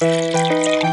Música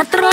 на троне.